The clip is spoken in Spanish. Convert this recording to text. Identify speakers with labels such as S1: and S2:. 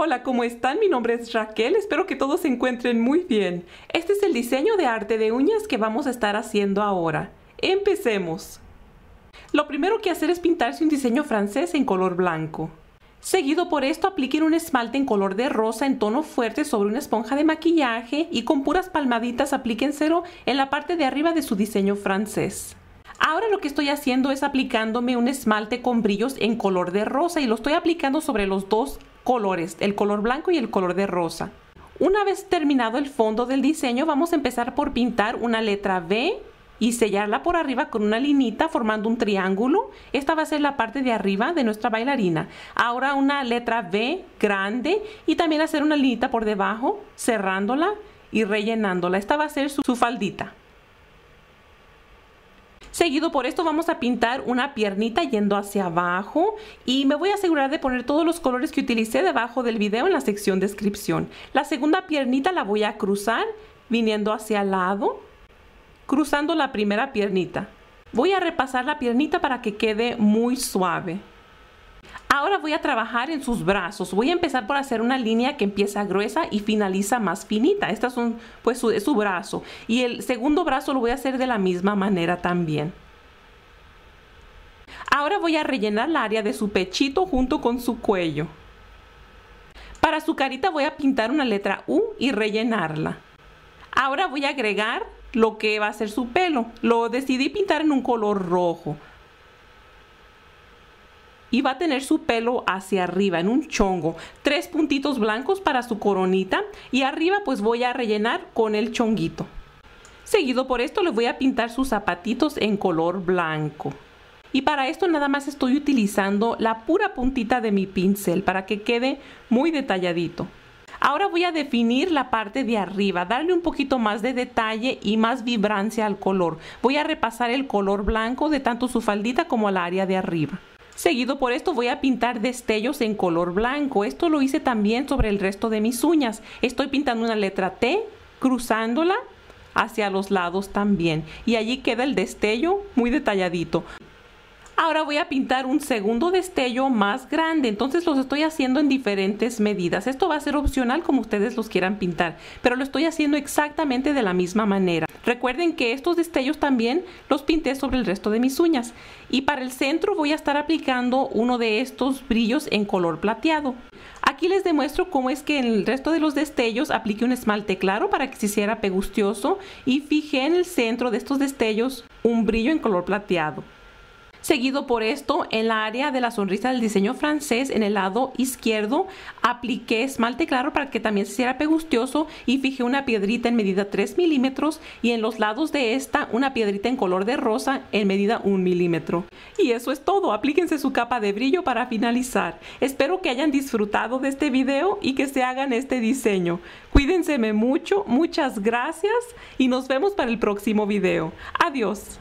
S1: Hola, ¿cómo están? Mi nombre es Raquel, espero que todos se encuentren muy bien. Este es el diseño de arte de uñas que vamos a estar haciendo ahora. Empecemos. Lo primero que hacer es pintarse un diseño francés en color blanco. Seguido por esto apliquen un esmalte en color de rosa en tono fuerte sobre una esponja de maquillaje y con puras palmaditas aplíquenselo en la parte de arriba de su diseño francés. Ahora lo que estoy haciendo es aplicándome un esmalte con brillos en color de rosa y lo estoy aplicando sobre los dos colores, el color blanco y el color de rosa. Una vez terminado el fondo del diseño, vamos a empezar por pintar una letra V y sellarla por arriba con una linita formando un triángulo. Esta va a ser la parte de arriba de nuestra bailarina. Ahora una letra V grande y también hacer una linita por debajo, cerrándola y rellenándola. Esta va a ser su, su faldita. Seguido por esto vamos a pintar una piernita yendo hacia abajo y me voy a asegurar de poner todos los colores que utilicé debajo del video en la sección descripción. La segunda piernita la voy a cruzar viniendo hacia el lado, cruzando la primera piernita. Voy a repasar la piernita para que quede muy suave. Ahora voy a trabajar en sus brazos. Voy a empezar por hacer una línea que empieza gruesa y finaliza más finita. Esta es, pues, su, su brazo. Y el segundo brazo lo voy a hacer de la misma manera también. Ahora voy a rellenar la área de su pechito junto con su cuello. Para su carita voy a pintar una letra U y rellenarla. Ahora voy a agregar lo que va a ser su pelo. Lo decidí pintar en un color rojo y va a tener su pelo hacia arriba en un chongo. Tres puntitos blancos para su coronita y arriba pues voy a rellenar con el chonguito. Seguido por esto le voy a pintar sus zapatitos en color blanco. Y para esto nada más estoy utilizando la pura puntita de mi pincel para que quede muy detalladito. Ahora voy a definir la parte de arriba, darle un poquito más de detalle y más vibrancia al color. Voy a repasar el color blanco de tanto su faldita como el área de arriba. Seguido por esto voy a pintar destellos en color blanco. Esto lo hice también sobre el resto de mis uñas. Estoy pintando una letra T, cruzándola hacia los lados también. Y allí queda el destello muy detalladito. Ahora voy a pintar un segundo destello más grande, entonces los estoy haciendo en diferentes medidas. Esto va a ser opcional como ustedes los quieran pintar, pero lo estoy haciendo exactamente de la misma manera. Recuerden que estos destellos también los pinté sobre el resto de mis uñas. Y para el centro voy a estar aplicando uno de estos brillos en color plateado. Aquí les demuestro cómo es que en el resto de los destellos apliqué un esmalte claro para que se hiciera pegustioso y fijé en el centro de estos destellos un brillo en color plateado. Seguido por esto, en la área de la sonrisa del diseño francés, en el lado izquierdo, apliqué esmalte claro para que también se hiciera pegustioso y fijé una piedrita en medida 3 milímetros y en los lados de esta una piedrita en color de rosa en medida 1 milímetro. Y eso es todo, aplíquense su capa de brillo para finalizar. Espero que hayan disfrutado de este video y que se hagan este diseño. Cuídense mucho, muchas gracias y nos vemos para el próximo video. Adiós.